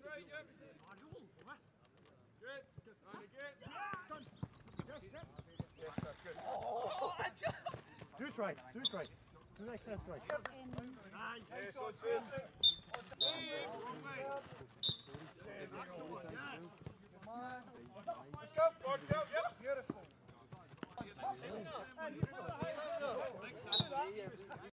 Right, yep. Good. Good. Good. Done. Yes, yep. Yes, that's good. Oh, I jumped. Do it right. Do it right. Do it right. Do it right. Nice. Yes, that's it. Yeah, that's the one. Yes. Come on. Let's go. Gordon, yep. yep. Beautiful. Hey, you put the high hand up.